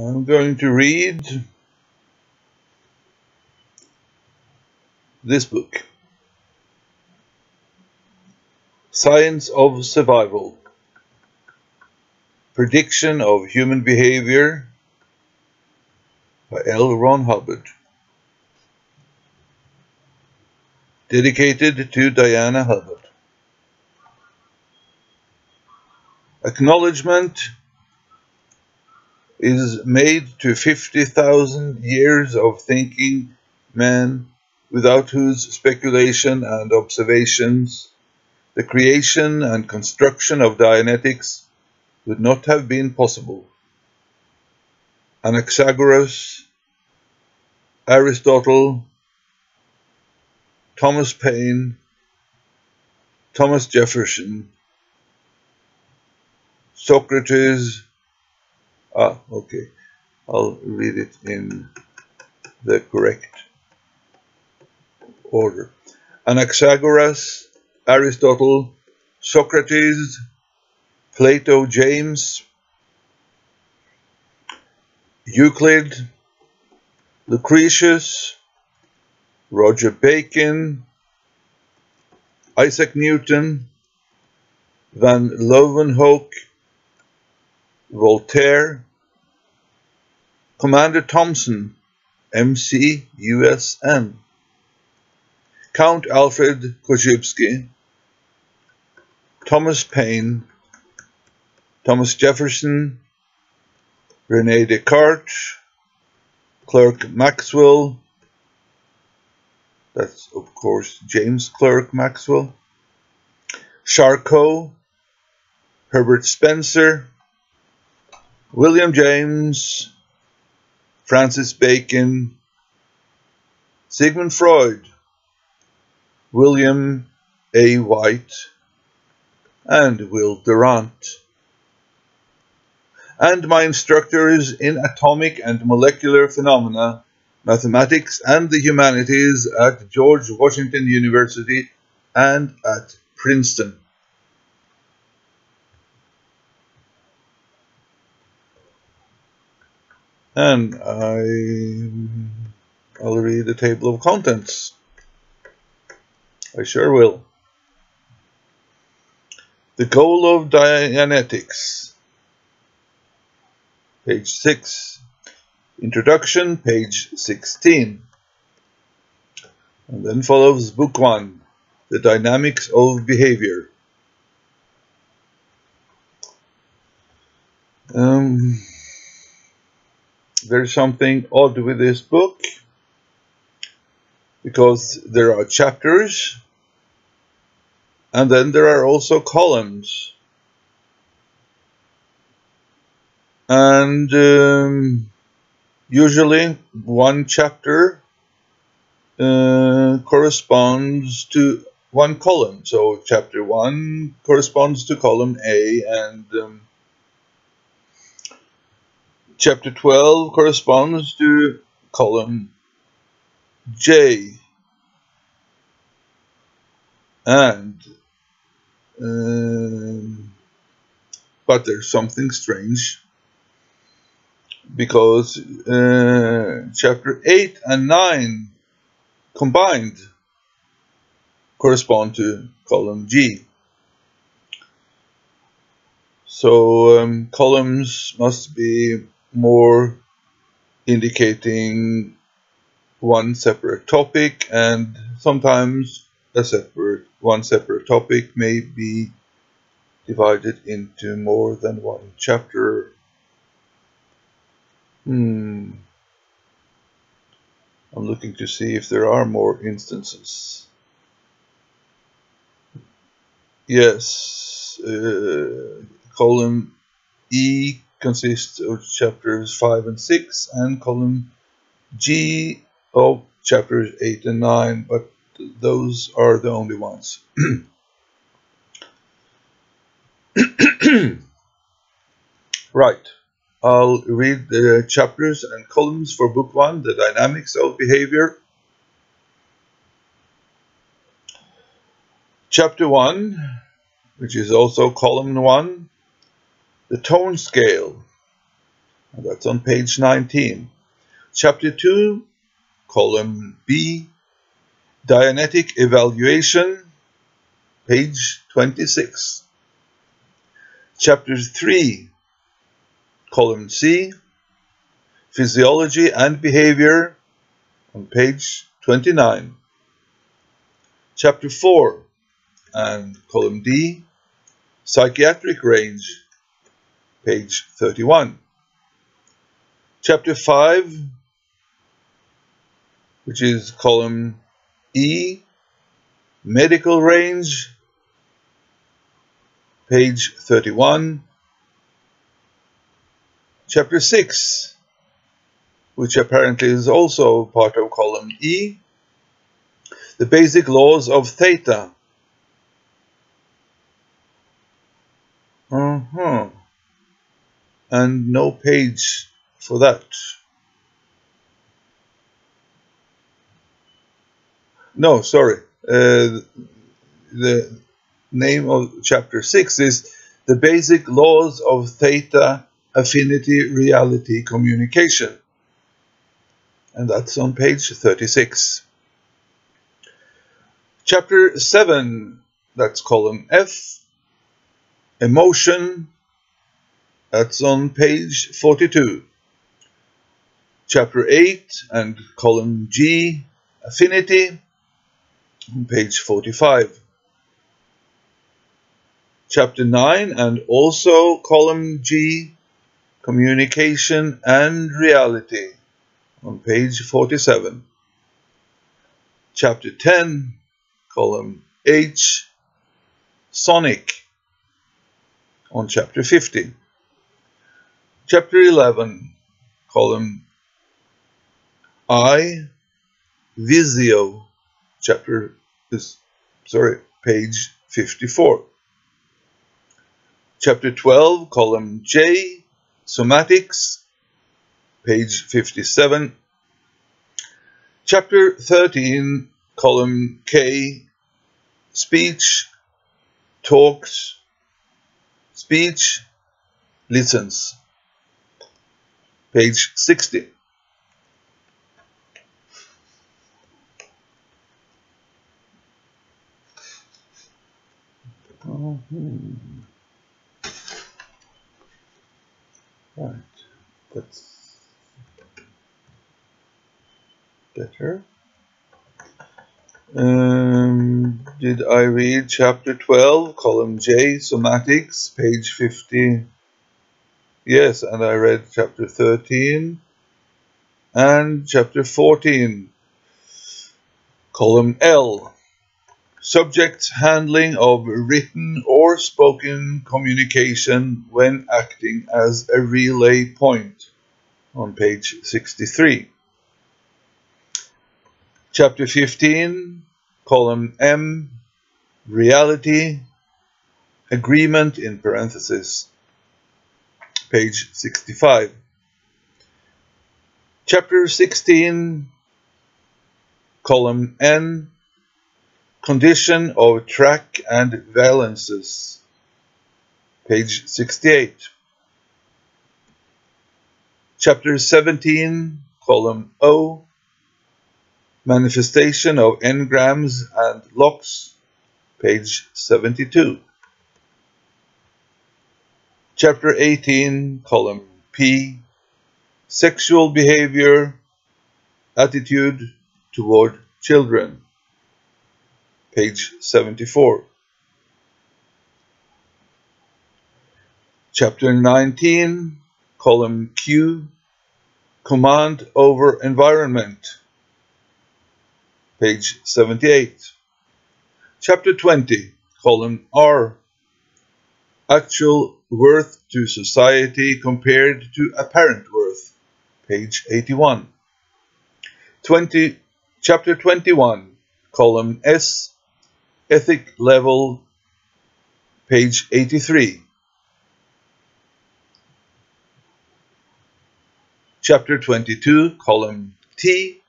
I'm going to read this book Science of Survival Prediction of Human Behavior by L. Ron Hubbard. Dedicated to Diana Hubbard. Acknowledgement is made to 50,000 years of thinking man without whose speculation and observations the creation and construction of Dianetics would not have been possible. Anaxagoras, Aristotle, Thomas Paine, Thomas Jefferson, Socrates, ah, okay, I'll read it in the correct order. Anaxagoras, Aristotle, Socrates, Plato James, Euclid, Lucretius, Roger Bacon, Isaac Newton, Van Leeuwenhoek, Voltaire, Commander Thompson, MC USN, Count Alfred Korzybski, Thomas Paine, Thomas Jefferson, Rene Descartes, Clerk Maxwell, that's of course James Clerk Maxwell, Charcot, Herbert Spencer, William James, Francis Bacon, Sigmund Freud, William A. White, and Will Durant. And my instructors in atomic and molecular phenomena, mathematics, and the humanities at George Washington University and at Princeton. And I, I'll read the table of contents. I sure will. The goal of Dianetics. Page 6. Introduction, page 16. And then follows Book 1, The Dynamics of Behavior. Um, there's something odd with this book because there are chapters and then there are also columns. And um, usually one chapter uh, corresponds to one column. So chapter 1 corresponds to column A and um, chapter 12 corresponds to column J. And um, but there's something strange because uh, chapter 8 and 9 combined correspond to column G. So um, columns must be more indicating one separate topic and sometimes a separate one separate topic may be divided into more than one chapter. Hmm. I'm looking to see if there are more instances. Yes, uh, column E consists of chapters 5 and 6 and column G of chapters 8 and 9, but those are the only ones. right, I'll read the chapters and columns for book 1, The Dynamics of Behavior. Chapter 1, which is also column 1, The Tone Scale. And that's on page 19. Chapter 2, column B, Dianetic Evaluation, page 26. Chapter 3, column C, Physiology and Behavior, on page 29. Chapter 4 and column D, Psychiatric Range, page 31. Chapter 5, which is column E, Medical Range, page 31. Chapter 6, which apparently is also part of column E, the basic laws of theta. Uh-huh. And no page for that. No, sorry. Uh, the name of chapter 6 is The Basic Laws of Theta Affinity Reality Communication. And that's on page 36. Chapter 7, that's column F, Emotion, that's on page 42. Chapter 8 and column G, Affinity, on page 45. Chapter 9 and also column G, Communication and Reality, on page 47. Chapter 10, column H, Sonic, on chapter 50. Chapter 11, column I, Visio, chapter is sorry, page 54. Chapter 12, column J, Somatics, page 57. Chapter 13, column K, Speech, Talks, Speech, Listens, page 60. Oh, hmm. Right, that's better. Um, did I read chapter 12, column J, somatics, page 50? Yes, and I read chapter 13 and chapter 14, column L, subject's handling of written or spoken communication when acting as a relay point on page 63. Chapter 15, column M, reality, agreement in parentheses, page 65. Chapter 16, column N, condition of track and valences, page 68. Chapter 17, column O, manifestation of engrams and locks, page 72. Chapter 18, column P, sexual behavior, attitude toward children, page 74. Chapter 19, column Q, command over environment, page 78. Chapter 20, column R, actual worth to society compared to apparent worth, page 81. 20, chapter 21, column S, ethic level, page 83. Chapter 22, column T,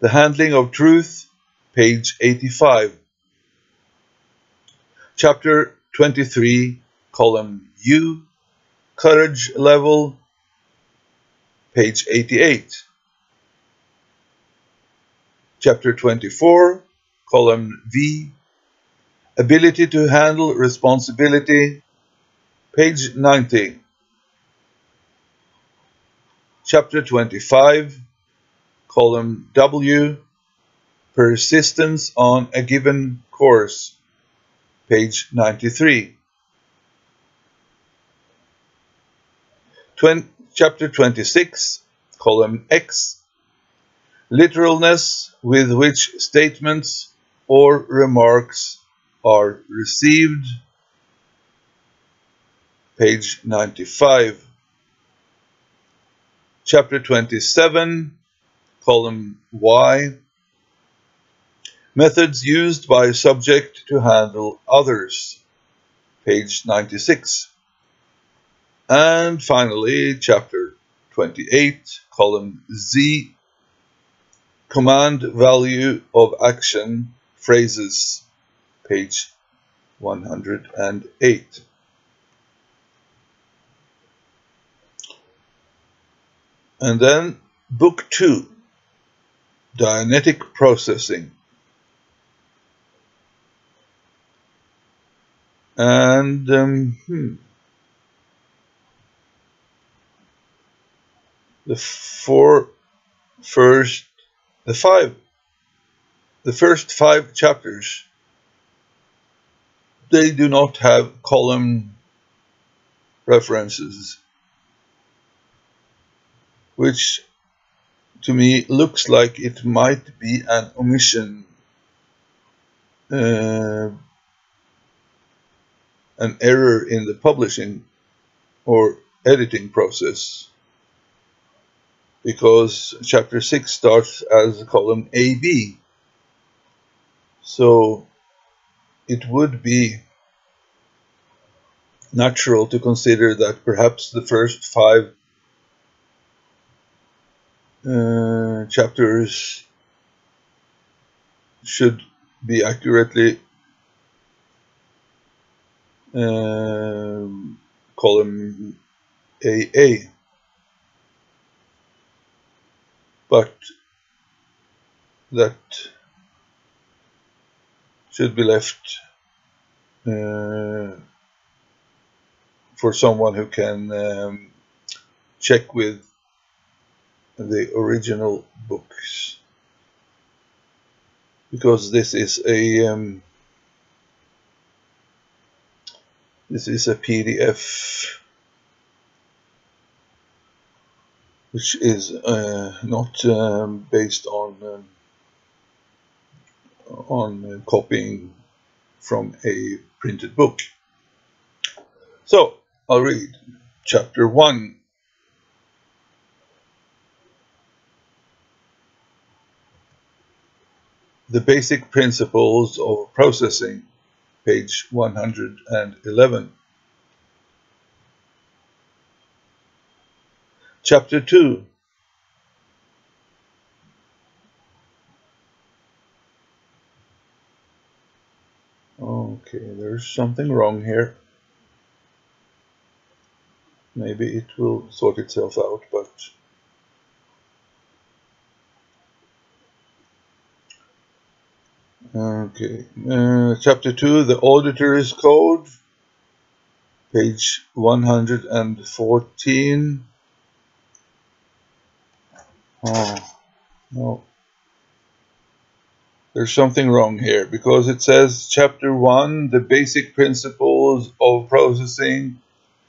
the handling of truth, page 85. Chapter 23, column U, courage level, page 88. Chapter 24, column V, ability to handle responsibility, page 90. Chapter 25, column W, persistence on a given course, page 93. Twen chapter 26, column X, literalness with which statements or remarks are received, page 95. Chapter 27, column Y, methods used by subject to handle others, page 96. And finally, chapter 28, column Z, command value of action phrases, page 108. And then book two, Dianetic Processing. And um, hmm, the four first, the five, the first five chapters, they do not have column references, which to me looks like it might be an omission, uh, an error in the publishing or editing process because chapter 6 starts as column AB. So it would be natural to consider that perhaps the first five uh, chapters should be accurately uh, column AA. But that should be left uh, for someone who can um, check with the original books. Because this is a um, this is a PDF which is uh, not um, based on um, on copying from a printed book. So I'll read chapter 1. The basic principles of processing, page 111. Chapter 2. Okay, there's something wrong here. Maybe it will sort itself out, but Okay, uh, chapter 2, the auditor's code, page 114. Oh, no. There's something wrong here because it says chapter 1, the basic principles of processing,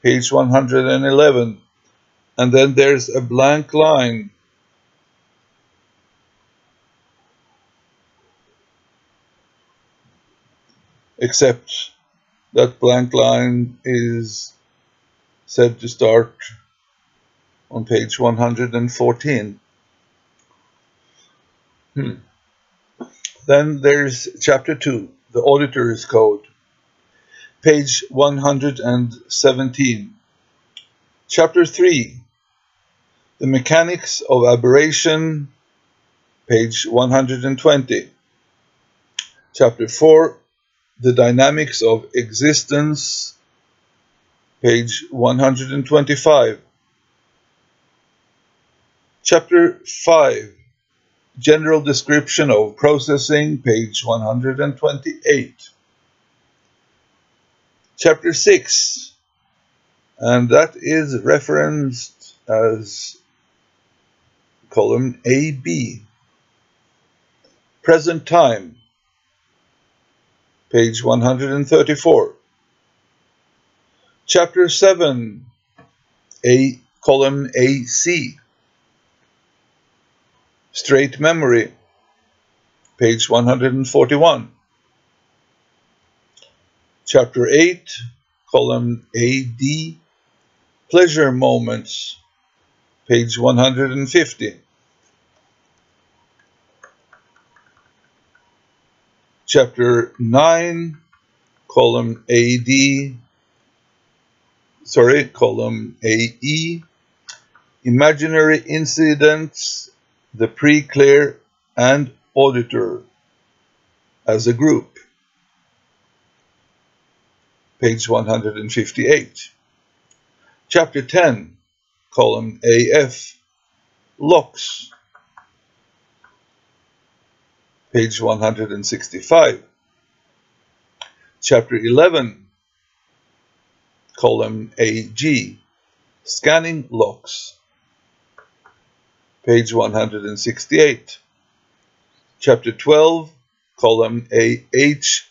page 111. And then there's a blank line. Except that blank line is said to start on page 114. Hmm. Then there's chapter 2, the auditor's code, page 117. Chapter 3, the mechanics of aberration, page 120. Chapter 4, the dynamics of existence, page 125. Chapter 5 General Description of Processing, page 128. Chapter 6, and that is referenced as column AB. Present time, page 134. Chapter 7, A column AC. Straight memory, page 141. Chapter 8, column AD, pleasure moments, page 150. Chapter 9, column AD, sorry, column AE, imaginary incidents, the pre-clear and auditor as a group. Page 158. Chapter 10, column AF, locks. Page 165. Chapter 11, column AG, scanning locks. Page 168. Chapter 12, column AH,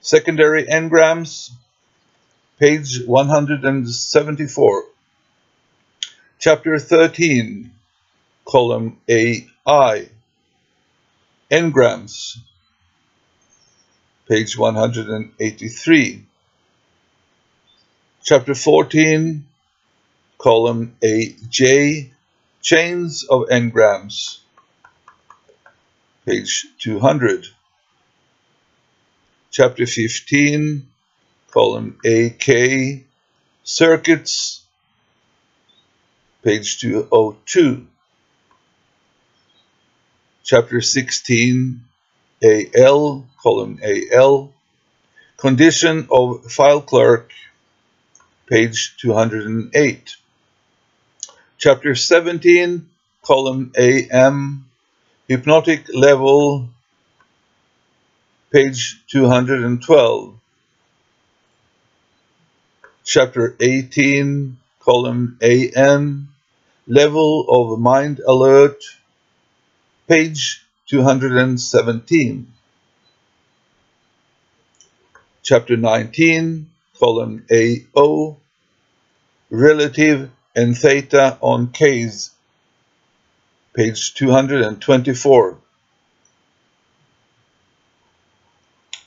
secondary engrams. Page 174. Chapter 13, column AI, engrams. Page 183 chapter 14, column AJ, chains of engrams, page 200. Chapter 15, column AK, circuits, page 202. Chapter 16, AL, column AL, condition of file clerk, page 208. Chapter 17, column AM, hypnotic level, page 212. Chapter 18, column AN, level of mind alert, page 217. Chapter 19, column AO, relative entheta on Ks, page 224.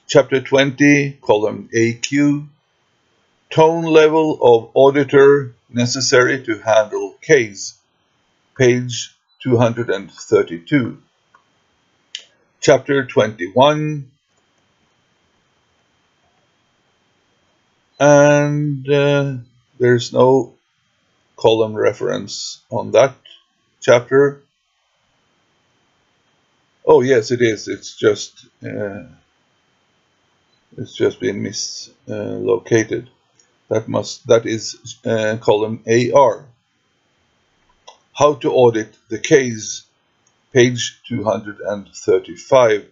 Chapter 20, column AQ, tone level of auditor necessary to handle Ks, page 232. Chapter 21, and uh, there's no column reference on that chapter. Oh yes, it is. It's just uh, it's just been mislocated. That must that is uh, column AR. How to audit the case, page 235.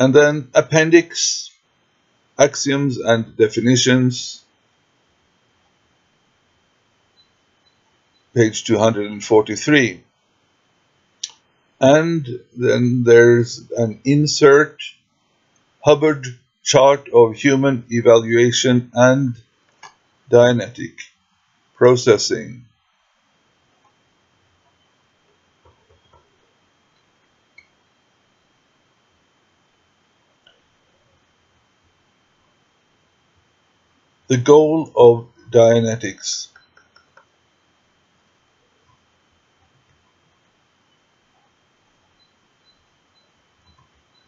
And then appendix axioms and definitions, page 243. And then there's an insert, Hubbard chart of human evaluation and Dianetic processing. the goal of Dianetics.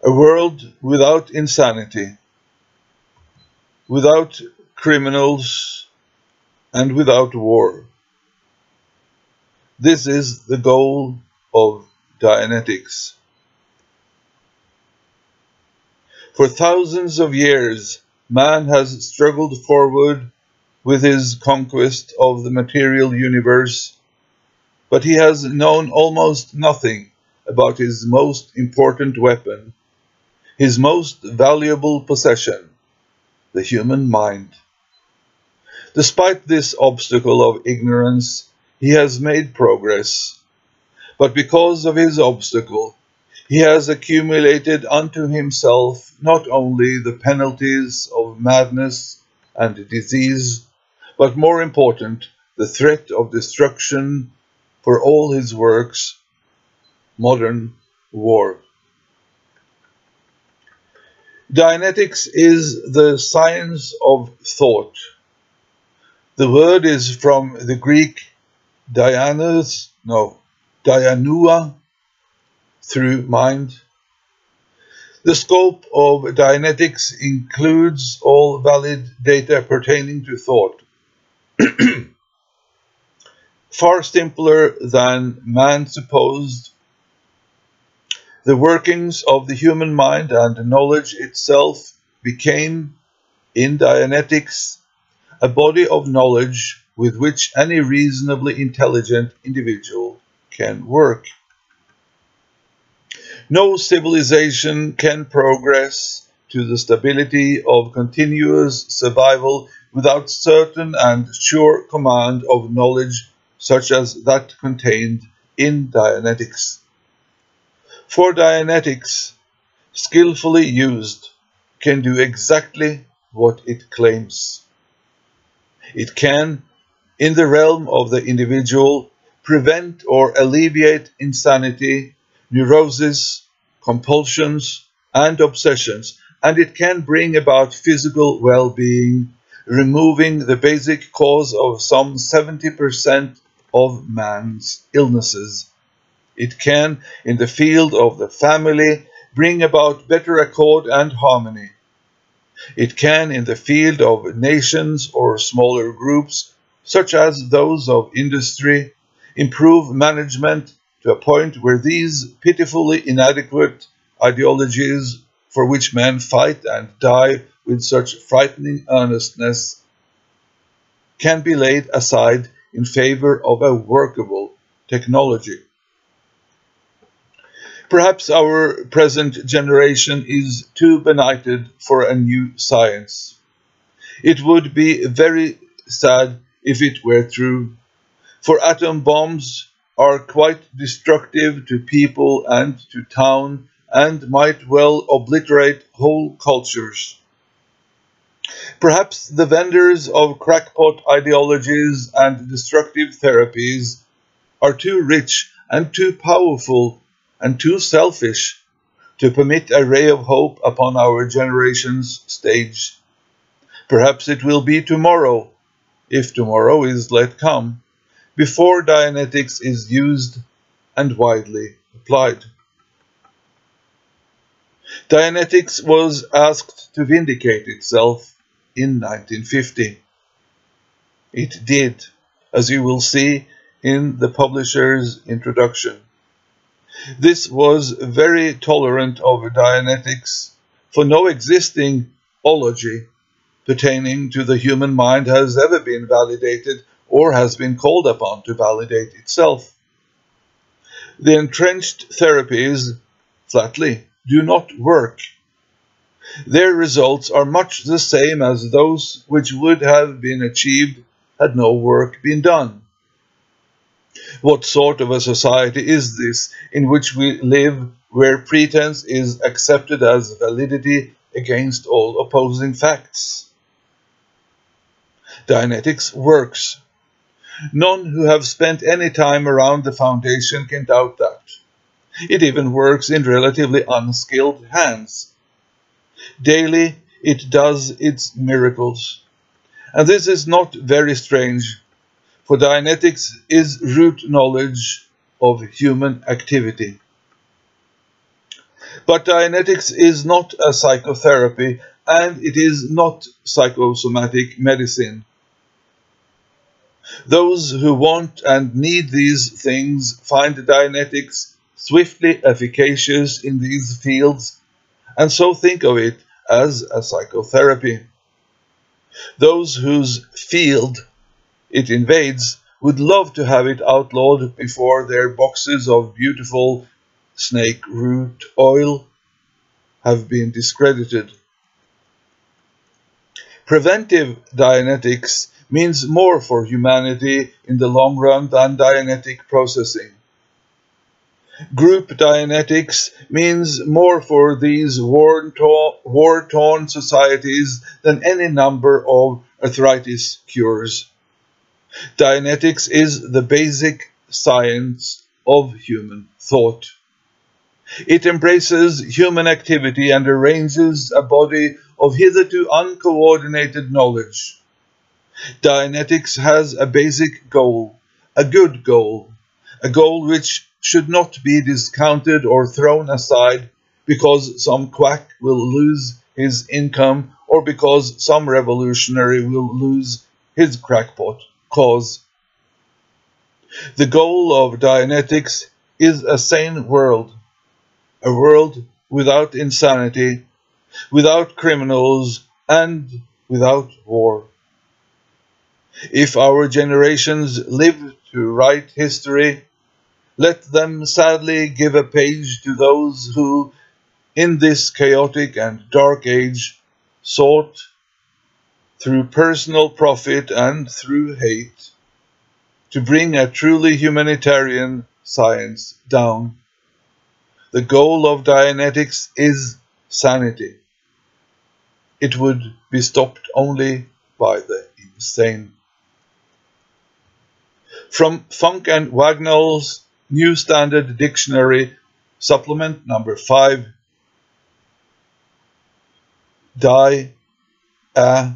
A world without insanity, without criminals, and without war. This is the goal of Dianetics. For thousands of years, man has struggled forward with his conquest of the material universe but he has known almost nothing about his most important weapon, his most valuable possession, the human mind. Despite this obstacle of ignorance, he has made progress. But because of his obstacle, he has accumulated unto himself not only the penalties of madness and disease, but more important, the threat of destruction for all his works, modern war. Dianetics is the science of thought. The word is from the Greek Dianus, no, Dianua, through mind. The scope of Dianetics includes all valid data pertaining to thought. Far simpler than man supposed, the workings of the human mind and knowledge itself became, in Dianetics, a body of knowledge with which any reasonably intelligent individual can work. No civilization can progress to the stability of continuous survival without certain and sure command of knowledge such as that contained in Dianetics. For Dianetics, skillfully used, can do exactly what it claims. It can, in the realm of the individual, prevent or alleviate insanity neurosis, compulsions, and obsessions, and it can bring about physical well being, removing the basic cause of some 70% of man's illnesses. It can, in the field of the family, bring about better accord and harmony. It can, in the field of nations or smaller groups, such as those of industry, improve management to a point where these pitifully inadequate ideologies for which men fight and die with such frightening earnestness can be laid aside in favor of a workable technology. Perhaps our present generation is too benighted for a new science. It would be very sad if it were true, for atom bombs are quite destructive to people and to town and might well obliterate whole cultures. Perhaps the vendors of crackpot ideologies and destructive therapies are too rich and too powerful and too selfish to permit a ray of hope upon our generation's stage. Perhaps it will be tomorrow, if tomorrow is let come before Dianetics is used and widely applied. Dianetics was asked to vindicate itself in 1950. It did, as you will see in the publisher's introduction. This was very tolerant of Dianetics, for no existing ology pertaining to the human mind has ever been validated or has been called upon to validate itself. The entrenched therapies, flatly, do not work. Their results are much the same as those which would have been achieved had no work been done. What sort of a society is this in which we live where pretense is accepted as validity against all opposing facts? Dianetics works. None who have spent any time around the foundation can doubt that. It even works in relatively unskilled hands. Daily it does its miracles. And this is not very strange, for Dianetics is root knowledge of human activity. But Dianetics is not a psychotherapy and it is not psychosomatic medicine. Those who want and need these things find Dianetics swiftly efficacious in these fields, and so think of it as a psychotherapy. Those whose field it invades would love to have it outlawed before their boxes of beautiful snake root oil have been discredited. Preventive Dianetics means more for humanity in the long run than Dianetic processing. Group Dianetics means more for these war-torn societies than any number of arthritis cures. Dianetics is the basic science of human thought. It embraces human activity and arranges a body of hitherto uncoordinated knowledge. Dianetics has a basic goal, a good goal, a goal which should not be discounted or thrown aside because some quack will lose his income or because some revolutionary will lose his crackpot cause. The goal of Dianetics is a sane world, a world without insanity, without criminals, and without war. If our generations live to write history, let them sadly give a page to those who, in this chaotic and dark age, sought through personal profit and through hate to bring a truly humanitarian science down. The goal of Dianetics is sanity. It would be stopped only by the insane. From Funk and Wagnalls New Standard Dictionary, supplement number 5, die, a,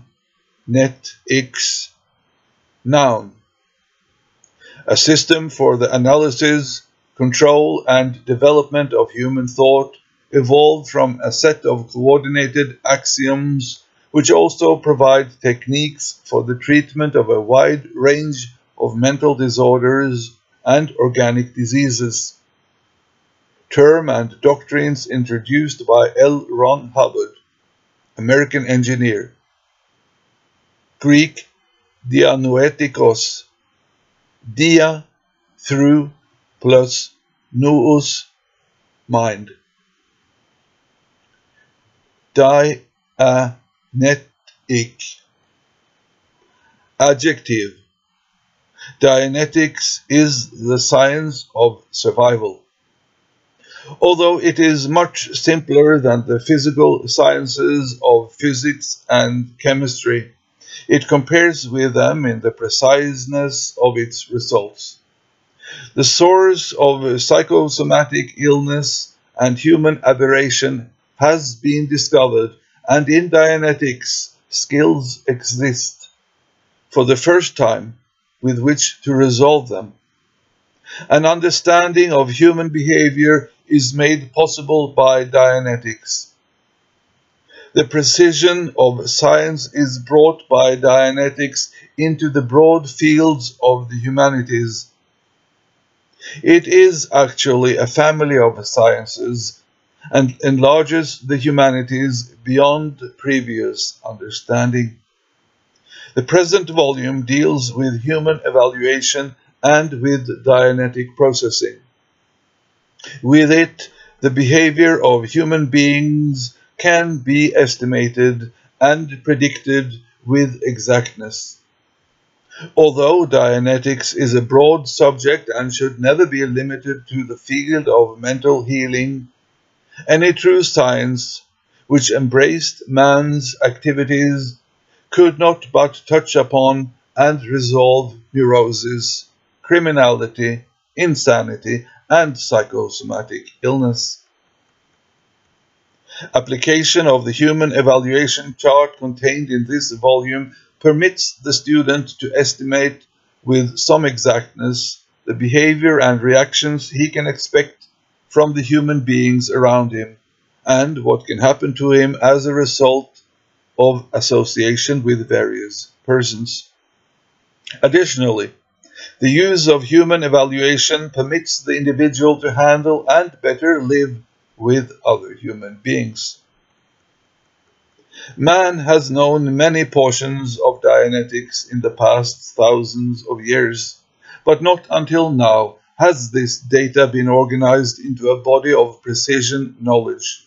net, x, noun. A system for the analysis, control, and development of human thought evolved from a set of coordinated axioms which also provide techniques for the treatment of a wide range of mental disorders and organic diseases. Term and doctrines introduced by L. Ron Hubbard, American engineer. Greek dianoetikos, dia, through, plus nous, mind. Di, a, net, ik. Adjective. Dianetics is the science of survival. Although it is much simpler than the physical sciences of physics and chemistry, it compares with them in the preciseness of its results. The source of psychosomatic illness and human aberration has been discovered, and in Dianetics, skills exist for the first time with which to resolve them. An understanding of human behavior is made possible by Dianetics. The precision of science is brought by Dianetics into the broad fields of the humanities. It is actually a family of sciences and enlarges the humanities beyond previous understanding. The present volume deals with human evaluation and with Dianetic processing. With it, the behavior of human beings can be estimated and predicted with exactness. Although Dianetics is a broad subject and should never be limited to the field of mental healing, any true science which embraced man's activities could not but touch upon and resolve neurosis, criminality, insanity, and psychosomatic illness. Application of the human evaluation chart contained in this volume permits the student to estimate with some exactness the behavior and reactions he can expect from the human beings around him and what can happen to him as a result of association with various persons. Additionally, the use of human evaluation permits the individual to handle and better live with other human beings. Man has known many portions of Dianetics in the past thousands of years, but not until now has this data been organized into a body of precision knowledge.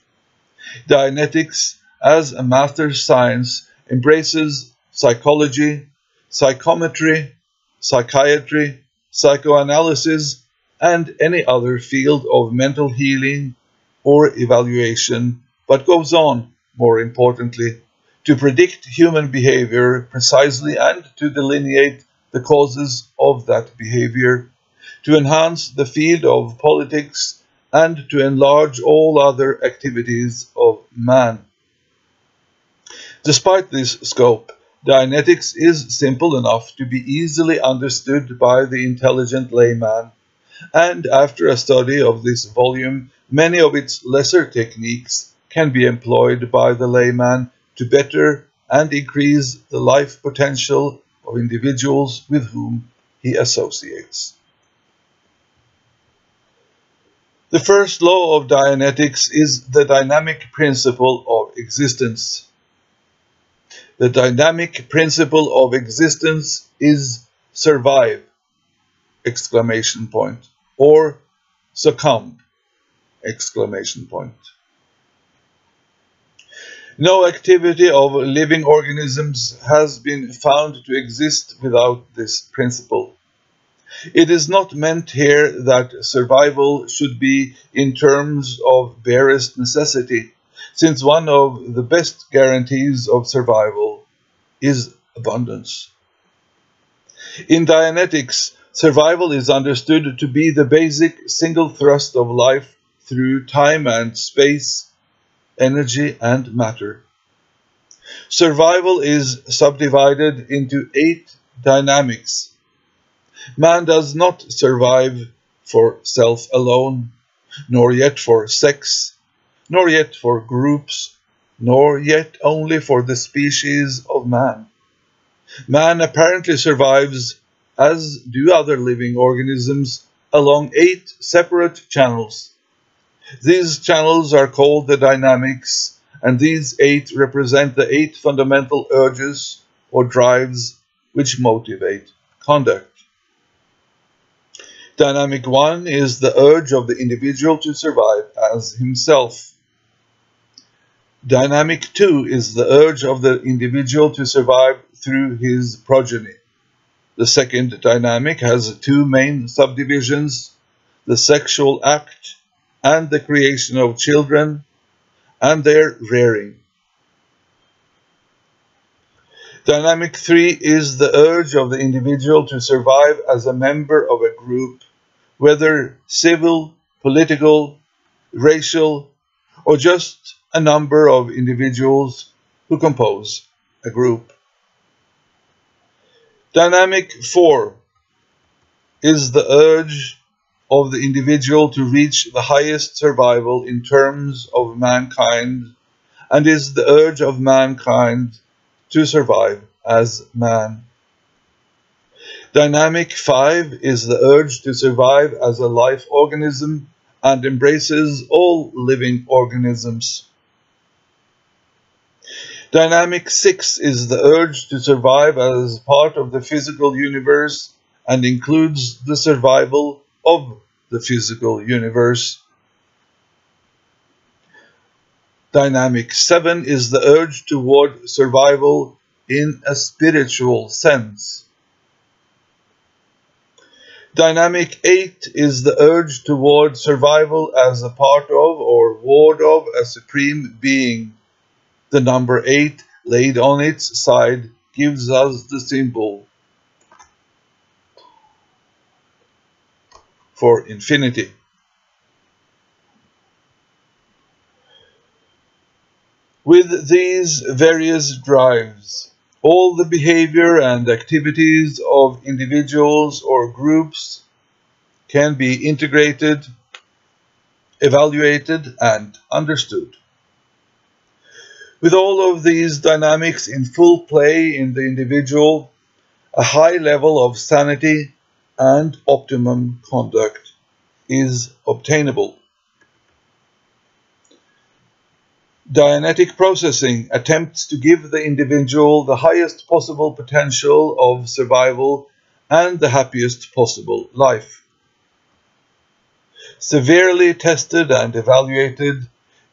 Dianetics, as a master science, embraces psychology, psychometry, psychiatry, psychoanalysis, and any other field of mental healing or evaluation, but goes on, more importantly, to predict human behavior precisely and to delineate the causes of that behavior, to enhance the field of politics, and to enlarge all other activities of man. Despite this scope, Dianetics is simple enough to be easily understood by the intelligent layman, and after a study of this volume, many of its lesser techniques can be employed by the layman to better and increase the life potential of individuals with whom he associates. The first law of Dianetics is the dynamic principle of existence. The dynamic principle of existence is survive, exclamation point, or succumb, exclamation point. No activity of living organisms has been found to exist without this principle. It is not meant here that survival should be in terms of barest necessity, since one of the best guarantees of survival is abundance. In Dianetics, survival is understood to be the basic single thrust of life through time and space energy, and matter. Survival is subdivided into eight dynamics. Man does not survive for self alone, nor yet for sex, nor yet for groups, nor yet only for the species of man. Man apparently survives, as do other living organisms, along eight separate channels these channels are called the dynamics, and these eight represent the eight fundamental urges or drives which motivate conduct. Dynamic 1 is the urge of the individual to survive as himself. Dynamic 2 is the urge of the individual to survive through his progeny. The second dynamic has two main subdivisions the sexual act and the creation of children and their rearing. Dynamic 3 is the urge of the individual to survive as a member of a group, whether civil, political, racial, or just a number of individuals who compose a group. Dynamic 4 is the urge of the individual to reach the highest survival in terms of mankind and is the urge of mankind to survive as man. Dynamic 5 is the urge to survive as a life organism and embraces all living organisms. Dynamic 6 is the urge to survive as part of the physical universe and includes the survival of the physical universe. Dynamic 7 is the urge toward survival in a spiritual sense. Dynamic 8 is the urge toward survival as a part of or ward of a supreme being. The number 8 laid on its side gives us the symbol for infinity. With these various drives, all the behavior and activities of individuals or groups can be integrated, evaluated, and understood. With all of these dynamics in full play in the individual, a high level of sanity and optimum conduct is obtainable. Dianetic processing attempts to give the individual the highest possible potential of survival and the happiest possible life. Severely tested and evaluated,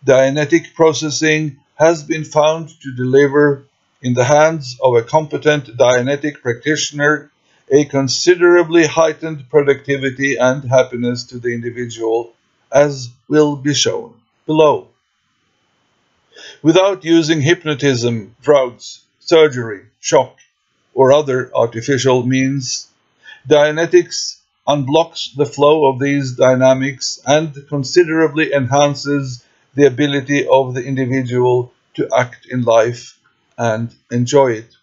Dianetic processing has been found to deliver, in the hands of a competent Dianetic practitioner, a considerably heightened productivity and happiness to the individual, as will be shown below. Without using hypnotism, drugs, surgery, shock, or other artificial means, Dianetics unblocks the flow of these dynamics and considerably enhances the ability of the individual to act in life and enjoy it.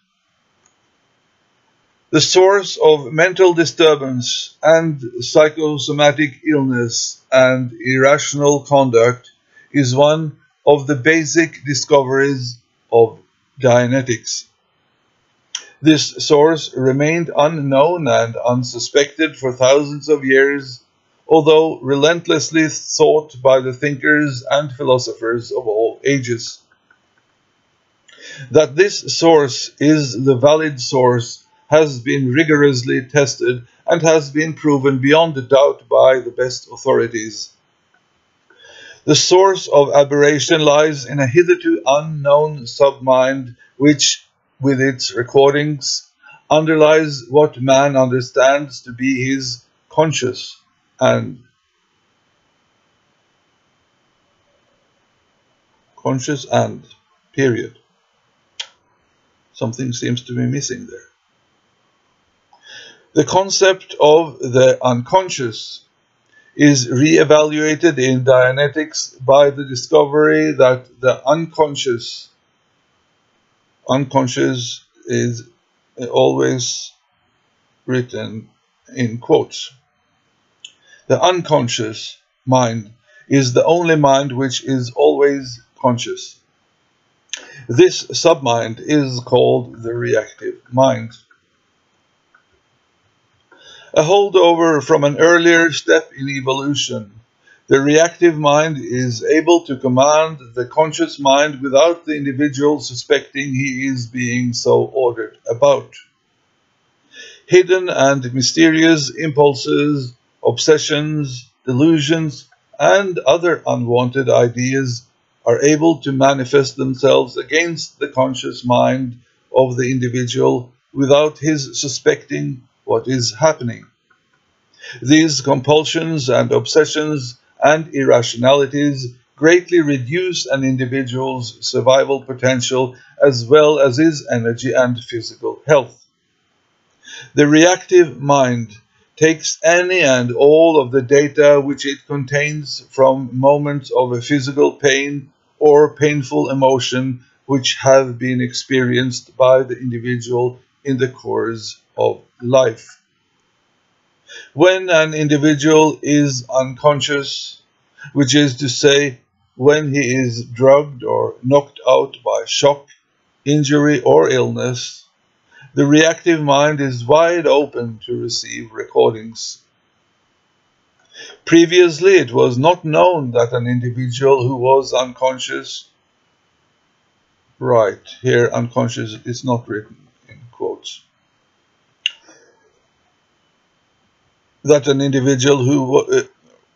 The source of mental disturbance and psychosomatic illness and irrational conduct is one of the basic discoveries of Dianetics. This source remained unknown and unsuspected for thousands of years, although relentlessly sought by the thinkers and philosophers of all ages. That this source is the valid source has been rigorously tested and has been proven beyond doubt by the best authorities. The source of aberration lies in a hitherto unknown submind which with its recordings underlies what man understands to be his conscious and conscious and period. Something seems to be missing there. The concept of the unconscious is re-evaluated in Dianetics by the discovery that the unconscious unconscious is always written in quotes. The unconscious mind is the only mind which is always conscious. This submind is called the reactive mind. A holdover from an earlier step in evolution the reactive mind is able to command the conscious mind without the individual suspecting he is being so ordered about. Hidden and mysterious impulses, obsessions, delusions, and other unwanted ideas are able to manifest themselves against the conscious mind of the individual without his suspecting what is happening. These compulsions and obsessions and irrationalities greatly reduce an individual's survival potential as well as his energy and physical health. The reactive mind takes any and all of the data which it contains from moments of a physical pain or painful emotion which have been experienced by the individual in the course of life. When an individual is unconscious, which is to say, when he is drugged or knocked out by shock, injury, or illness, the reactive mind is wide open to receive recordings. Previously, it was not known that an individual who was unconscious, right, here unconscious is not written in quotes, that an individual who uh,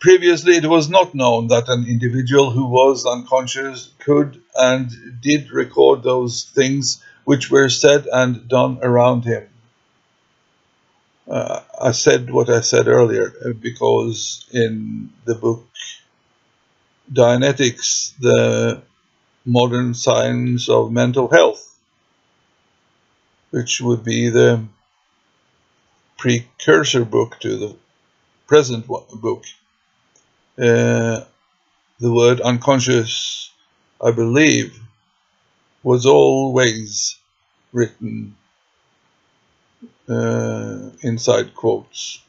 previously it was not known that an individual who was unconscious could and did record those things which were said and done around him. Uh, I said what I said earlier uh, because in the book Dianetics, the modern science of mental health, which would be the precursor book to the present book. Uh, the word unconscious, I believe, was always written uh, inside quotes.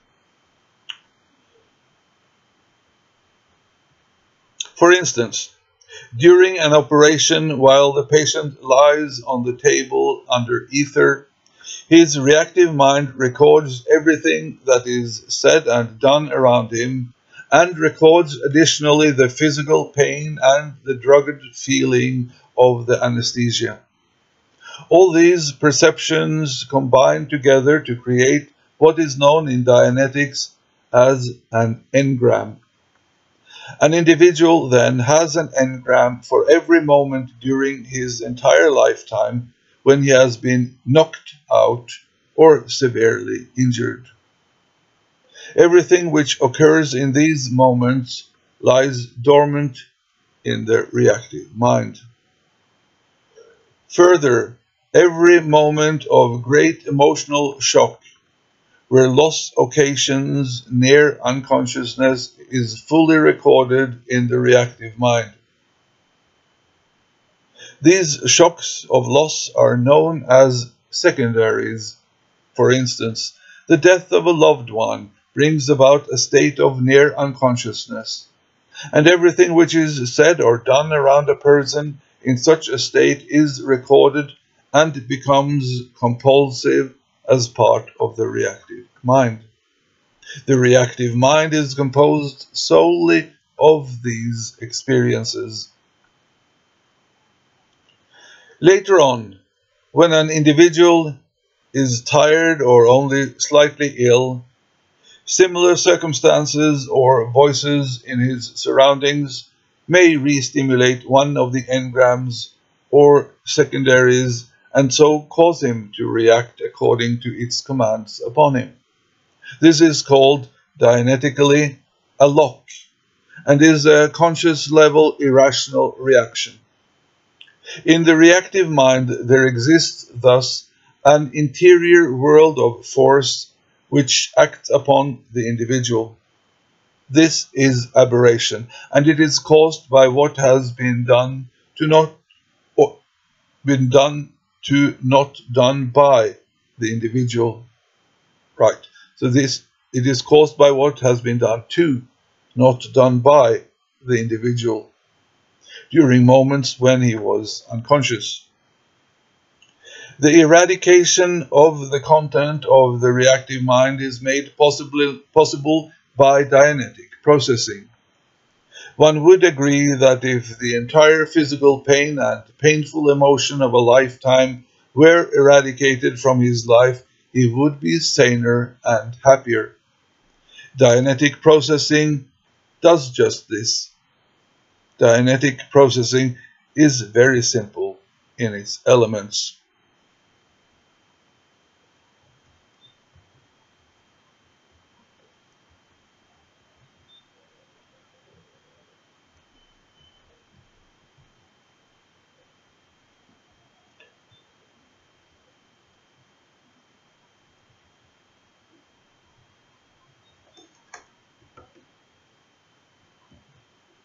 For instance, during an operation while the patient lies on the table under ether his reactive mind records everything that is said and done around him and records additionally the physical pain and the drugged feeling of the anesthesia. All these perceptions combine together to create what is known in Dianetics as an engram. An individual then has an engram for every moment during his entire lifetime when he has been knocked out or severely injured. Everything which occurs in these moments lies dormant in the reactive mind. Further, every moment of great emotional shock where loss occasions near unconsciousness is fully recorded in the reactive mind. These shocks of loss are known as secondaries. For instance, the death of a loved one brings about a state of near unconsciousness, and everything which is said or done around a person in such a state is recorded and becomes compulsive as part of the reactive mind. The reactive mind is composed solely of these experiences. Later on, when an individual is tired or only slightly ill, similar circumstances or voices in his surroundings may re-stimulate one of the engrams or secondaries and so cause him to react according to its commands upon him. This is called Dianetically a lock and is a conscious level irrational reaction. In the reactive mind, there exists thus an interior world of force which acts upon the individual. This is aberration, and it is caused by what has been done to not or been done to not done by the individual. Right. So this it is caused by what has been done to, not done by the individual during moments when he was unconscious. The eradication of the content of the reactive mind is made possible, possible by Dianetic processing. One would agree that if the entire physical pain and painful emotion of a lifetime were eradicated from his life, he would be saner and happier. Dianetic processing does just this. Dianetic processing is very simple in its elements.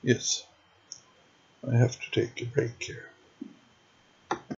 Yes, I have to take a break here.